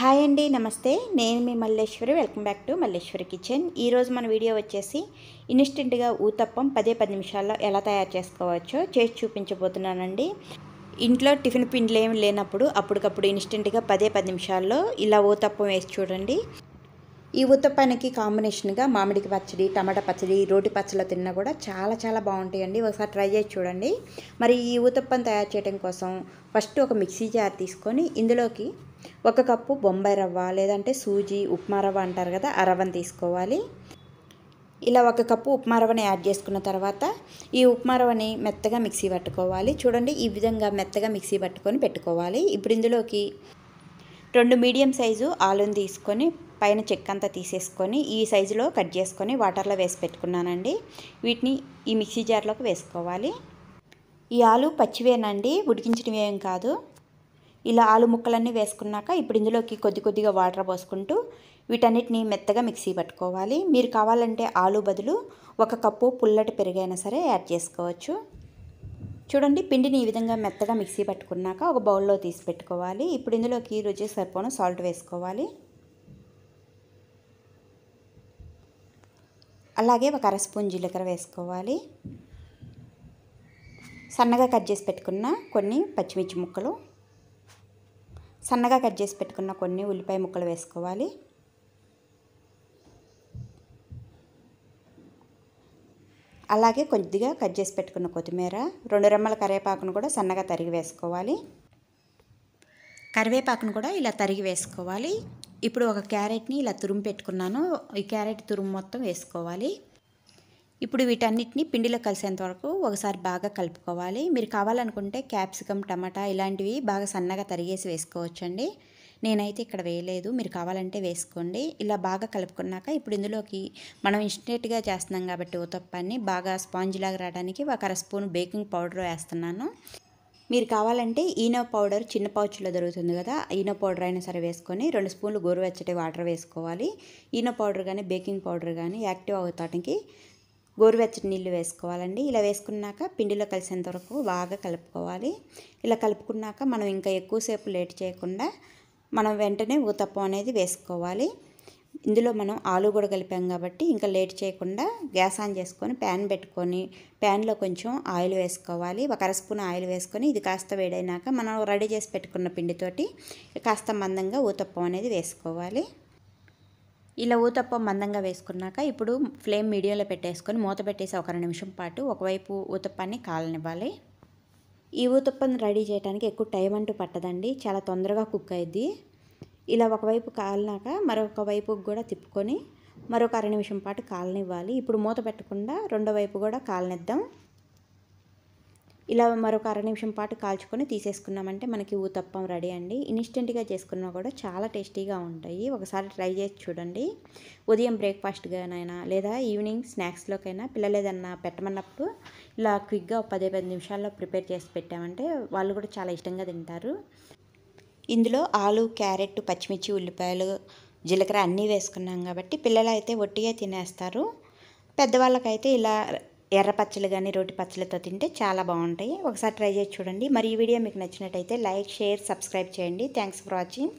Hi అండి నమస్తే. నేను మీ Malleswari. Welcome back to Malleswari kitchen. ఈరోజు మన వీడియో వచ్చేసి ఇన్స్టెంట్గా ఊతప్పం పదే పది నిమిషాల్లో ఎలా తయారు చేసుకోవచ్చో చేసి చూపించబోతున్నానండి. ఇంట్లో టిఫిన్ పిండిలు ఏమి లేనప్పుడు అప్పటికప్పుడు ఇన్స్టెంట్గా పదే పది నిమిషాల్లో ఇలా ఊతప్పం వేసి చూడండి. ఈ ఉత్తప్పానికి కాంబినేషన్గా మామిడికి పచ్చడి టమాటా పచ్చడి రోటి పచ్చళ్ళ తిన్నా కూడా చాలా చాలా బాగుంటాయండి. ఒకసారి ట్రై చేసి చూడండి. మరి ఈ ఊతప్పం తయారు చేయడం కోసం ఫస్ట్ ఒక మిక్సీ జార్ తీసుకొని ఇందులోకి ఒక కప్పు బొంబాయి రవ్వ లేదంటే సూజీ ఉప్మా రవ్వ అంటారు కదా ఆ రవ్వను తీసుకోవాలి. ఇలా ఒక కప్పు ఉప్మా రవ్వని యాడ్ చేసుకున్న తర్వాత ఈ ఉప్మా రవ్వని మెత్తగా మిక్సీ పట్టుకోవాలి. చూడండి ఈ విధంగా మెత్తగా మిక్సీ పట్టుకొని పెట్టుకోవాలి. ఇప్పుడు ఇందులోకి రెండు మీడియం సైజు ఆలుని తీసుకొని పైన చెక్క అంతా తీసేసుకొని ఈ సైజులో కట్ చేసుకొని వాటర్లో వేసి పెట్టుకున్నానండి. వీటిని ఈ మిక్సీ జార్లోకి వేసుకోవాలి. ఈ ఆలు పచ్చివేనండి ఉడికించినవి ఏం కాదు. ఇలా ఆలు ముక్కలన్నీ వేసుకున్నాక ఇప్పుడు ఇందులోకి కొద్ది కొద్దిగా వాటర్ పోసుకుంటూ వీటన్నిటిని మెత్తగా మిక్సీ పట్టుకోవాలి. మీరు కావాలంటే ఆలు బదులు ఒక కప్పు పుల్లటి పెరుగైనా సరే యాడ్ చేసుకోవచ్చు. చూడండి పిండిని ఈ విధంగా మెత్తగా మిక్సీ పట్టుకున్నాక ఒక బౌల్లో తీసి పెట్టుకోవాలి. ఇప్పుడు ఇందులోకి రుచి సరిపోను సాల్ట్ వేసుకోవాలి. అలాగే ఒక అర స్పూన్ జీలకర్ర వేసుకోవాలి. సన్నగా కట్ చేసి పెట్టుకున్న కొన్ని పచ్చిమిర్చి ముక్కలు సన్నగా కట్ చేసి పెట్టుకున్న కొన్ని ఉల్లిపాయ ముక్కలు వేసుకోవాలి. అలాగే కొద్దిగా కట్ చేసి పెట్టుకున్న కొత్తిమీర రెండు రెమ్మల కరివేపాకును కూడా సన్నగా తరిగి వేసుకోవాలి. కరివేపాకును కూడా ఇలా తరిగి వేసుకోవాలి. ఇప్పుడు ఒక క్యారెట్ని ఇలా తురుము పెట్టుకున్నాను. ఈ క్యారెట్ తురుము మొత్తం వేసుకోవాలి. ఇప్పుడు వీటన్నిటిని పిండిలో కలిసేంత వరకు ఒకసారి బాగా కలుపుకోవాలి. మీరు కావాలనుకుంటే క్యాప్సికమ్ టమాటా ఇలాంటివి బాగా సన్నగా తరిగేసి వేసుకోవచ్చండి. నేనైతే ఇక్కడ వేయలేదు. మీరు కావాలంటే వేసుకోండి. ఇలా బాగా కలుపుకున్నాక ఇప్పుడు ఇందులోకి మనం ఇన్స్టెంట్గా చేస్తున్నాం కాబట్టి ఉతప్పాన్ని బాగా స్పాంజ్ లాగా రావడానికి ఒక అర స్పూన్ బేకింగ్ పౌడర్ వేస్తున్నాను. మీరు కావాలంటే ఈనో పౌడర్ చిన్న పౌచ్లో దొరుకుతుంది కదా ఈనో పౌడర్ అయినా సరే వేసుకొని రెండు స్పూన్లు గోరువెచ్చటి వాటర్ వేసుకోవాలి. ఈనో పౌడర్ కానీ బేకింగ్ పౌడర్ కానీ యాక్టివ్ అవుతానికి గోరువెచ్చటి నీళ్ళు వేసుకోవాలండి. ఇలా వేసుకున్నాక పిండిలో కలిసేంత వరకు బాగా కలుపుకోవాలి. ఇలా కలుపుకున్నాక మనం ఇంకా ఎక్కువసేపు లేట్ చేయకుండా మనం వెంటనే ఊతప్పం అనేది వేసుకోవాలి. ఇందులో మనం ఆలు కూడా కలిపాం కాబట్టి ఇంకా లేట్ చేయకుండా గ్యాస్ ఆన్ చేసుకొని ప్యాన్ పెట్టుకొని ప్యాన్లో కొంచెం ఆయిల్ వేసుకోవాలి. ఒక అర స్పూన్ ఆయిల్ వేసుకొని ఇది కాస్త వేడైనాక మనం రెడీ చేసి పెట్టుకున్న పిండితోటి కాస్త మందంగా ఊతప్పం అనేది వేసుకోవాలి. ఇలా ఊతప్ప మందంగా వేసుకున్నాక ఇప్పుడు ఫ్లేమ్ మీడియంలో పెట్టేసుకొని మూత పెట్టేసి ఒక నిమిషం పాటు ఒకవైపు ఊతప్పాన్ని కాలనివ్వాలి. ఈ ఊతప్పని రెడీ చేయడానికి ఎక్కువ టైం అంటూ పట్టదండి. చాలా తొందరగా కుక్ అయింది ఇలా ఒకవైపు కాలినాక మరొక వైపు కూడా తిప్పుకొని మరొక అర నిమిషం పాటు కాలనివ్వాలి. ఇప్పుడు మూత పెట్టకుండా రెండో వైపు కూడా కాలనిద్దాం. ఇలా మరొక అర నిమిషం పాటు కాల్చుకొని తీసేసుకున్నామంటే మనకి ఊతప్పం రెడీ అండి. ఇన్స్టెంట్గా చేసుకున్నా కూడా చాలా టేస్టీగా ఉంటాయి. ఒకసారి ట్రై చేసి చూడండి. ఉదయం బ్రేక్ఫాస్ట్గానైనా లేదా ఈవినింగ్ స్నాక్స్లోకైనా పిల్లలు ఏదన్నా పెట్టమన్నప్పుడు ఇలా క్విక్గా పదే పది నిమిషాల్లో ప్రిపేర్ చేసి పెట్టామంటే వాళ్ళు కూడా చాలా ఇష్టంగా తింటారు. ఇందులో ఆలు క్యారెట్ పచ్చిమిర్చి ఉల్లిపాయలు జీలకర్ర అన్నీ వేసుకున్నాం కాబట్టి పిల్లలు అయితే ఒట్టిగా తినేస్తారు. పెద్దవాళ్ళకైతే ఇలా ఎర్ర పచ్చలు కానీ రోటి పచ్చలతో తింటే చాలా బాగుంటాయి. ఒకసారి ట్రై చేసి చూడండి. మరి ఈ వీడియో మీకు నచ్చినట్టయితే లైక్ షేర్ సబ్స్క్రైబ్ చేయండి. Thanks for watching